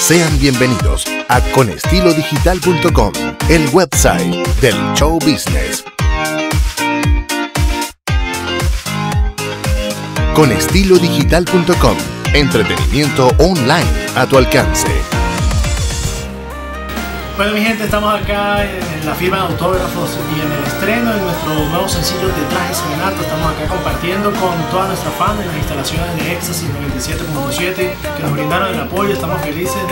Sean bienvenidos a conestilodigital.com, el website del show business. Conestilodigital.com, entretenimiento online a tu alcance. Bueno, mi gente, estamos acá en la firma de autógrafos y en el estreno de nuestro nuevo sencillo de Traje Serenato. Estamos acá compartiendo con toda nuestra fan en las instalaciones de Éxtasis 97.7 que nos brindaron el apoyo. Estamos felices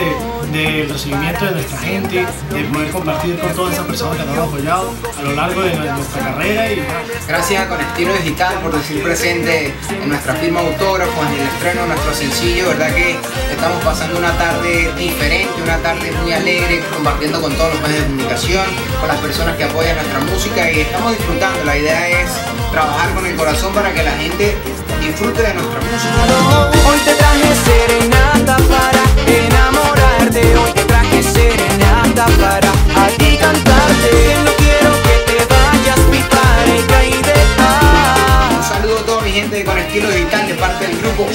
del recibimiento de nuestra gente, de poder compartir con todas esas personas que nos han apoyado a lo largo de nuestra carrera. Y, Gracias a Con Digital por decir presente en nuestra firma de autógrafos, en el estreno de nuestro sencillo. Verdad que estamos pasando una tarde diferente, una tarde muy alegre, compartiendo con todos los medios de comunicación, con las personas que apoyan nuestra música y estamos disfrutando. La idea es trabajar con el corazón para que la gente disfrute de nuestra música. Hoy te traje serenata para enamorarte. Hoy te traje serenata para a ti cantarte. No quiero que te vayas, mi pareja y dejar. Un saludo a toda mi gente de Con Estilo Digital de parte del grupo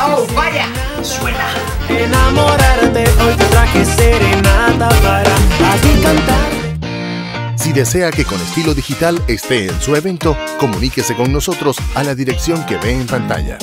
Oh Vaya, suena. Enamorarte, hoy te traje serenata para desea que Con Estilo Digital esté en su evento, comuníquese con nosotros a la dirección que ve en pantalla.